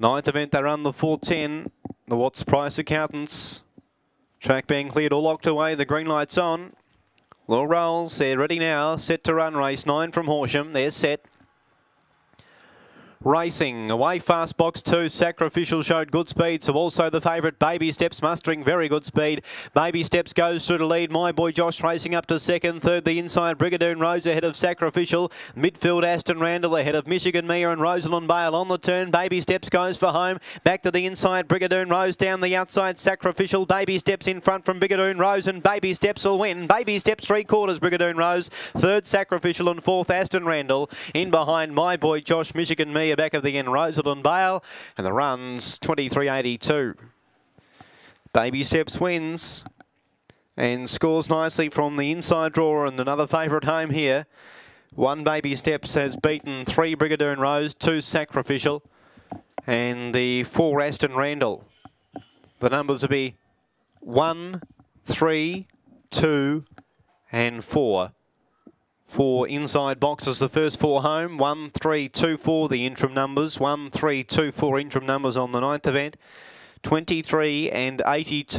Ninth event, they run the 410. The Watts Price Accountants. Track being cleared, all locked away. The green light's on. Little rolls. They're ready now. Set to run race. Nine from Horsham. They're set. Racing away fast box two. Sacrificial showed good speed. So also the favourite Baby Steps mustering very good speed. Baby Steps goes through to lead. My boy Josh racing up to second. Third the inside Brigadoon Rose ahead of Sacrificial. Midfield Aston Randall ahead of Michigan Mia and Rosalind Bale on the turn. Baby Steps goes for home. Back to the inside Brigadoon Rose down the outside. Sacrificial. Baby Steps in front from Brigadoon Rose and Baby Steps will win. Baby Steps three quarters Brigadoon Rose. Third Sacrificial and fourth Aston Randall. In behind my boy Josh Michigan Mia back of the end Rosalind Bale and the runs 23.82. Baby Steps wins and scores nicely from the inside drawer and another favourite home here. One Baby Steps has beaten three Brigadoon Rose, two Sacrificial and the four Aston Randall. The numbers will be one, three, two and four four inside boxes. The first four home, one, three, two, four, the interim numbers, one, three, two, four interim numbers on the ninth event, 23 and 82.